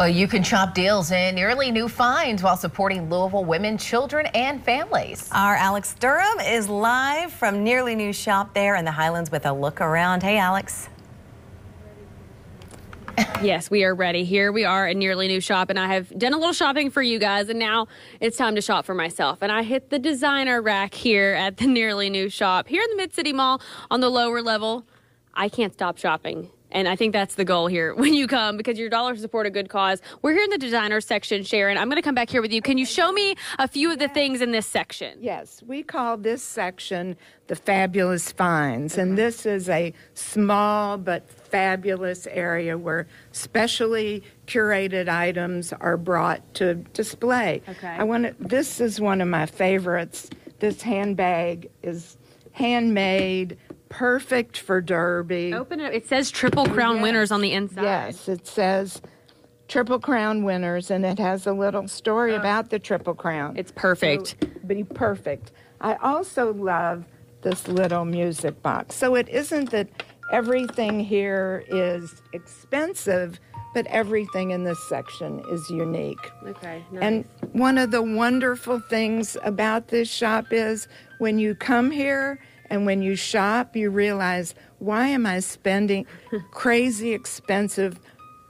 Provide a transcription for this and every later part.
Well, you can shop deals in nearly new finds while supporting Louisville women, children, and families. Our Alex Durham is live from Nearly New Shop there in the Highlands with a look around. Hey, Alex. yes, we are ready. Here we are at Nearly New Shop, and I have done a little shopping for you guys, and now it's time to shop for myself. And I hit the designer rack here at the Nearly New Shop here in the Mid City Mall on the lower level. I can't stop shopping. And I think that's the goal here when you come because your dollars support a good cause. We're here in the designer section, Sharon. I'm going to come back here with you. Can you show me a few of the things in this section? Yes, we call this section the fabulous finds. And this is a small but fabulous area where specially curated items are brought to display. Okay. I want to, this is one of my favorites. This handbag is handmade perfect for Derby. Open it. It says Triple Crown yes. winners on the inside. Yes, it says Triple Crown winners, and it has a little story oh. about the Triple Crown. It's perfect. So, be perfect. I also love this little music box. So it isn't that everything here is expensive, but everything in this section is unique. Okay. Nice. And one of the wonderful things about this shop is when you come here and when you shop, you realize, why am I spending crazy expensive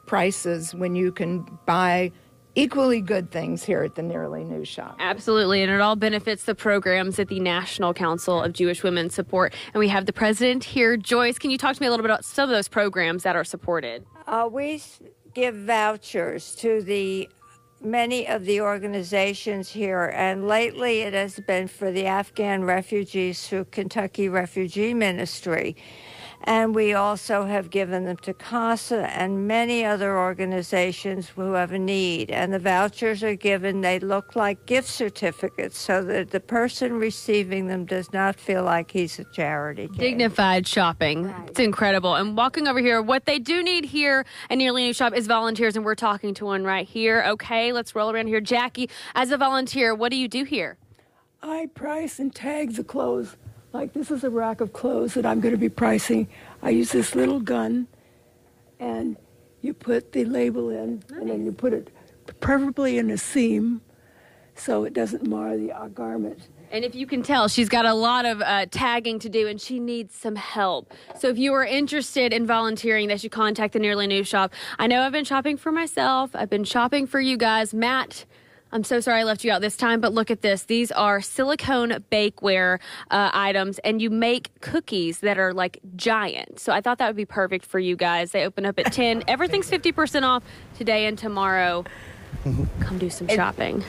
prices when you can buy equally good things here at the Nearly New Shop. Absolutely, and it all benefits the programs that the National Council of Jewish Women support. And we have the president here, Joyce. Can you talk to me a little bit about some of those programs that are supported? Uh, we give vouchers to the many of the organizations here, and lately it has been for the Afghan refugees through Kentucky Refugee Ministry. And we also have given them to CASA and many other organizations who have a need. And the vouchers are given, they look like gift certificates so that the person receiving them does not feel like he's a charity. Dignified shopping. Right. It's incredible. And walking over here, what they do need here at Nearly New Shop is volunteers, and we're talking to one right here. Okay, let's roll around here. Jackie, as a volunteer, what do you do here? I price and tag the clothes like this is a rack of clothes that I'm going to be pricing. I use this little gun, and you put the label in, nice. and then you put it preferably in a seam so it doesn't mar the uh, garment. And if you can tell, she's got a lot of uh, tagging to do and she needs some help. So if you are interested in volunteering, they should contact the Nearly New Shop. I know I've been shopping for myself, I've been shopping for you guys. Matt I'm so sorry I left you out this time, but look at this. These are silicone bakeware uh, items, and you make cookies that are like giant. So I thought that would be perfect for you guys. They open up at 10. Everything's 50% off today and tomorrow. Come do some shopping.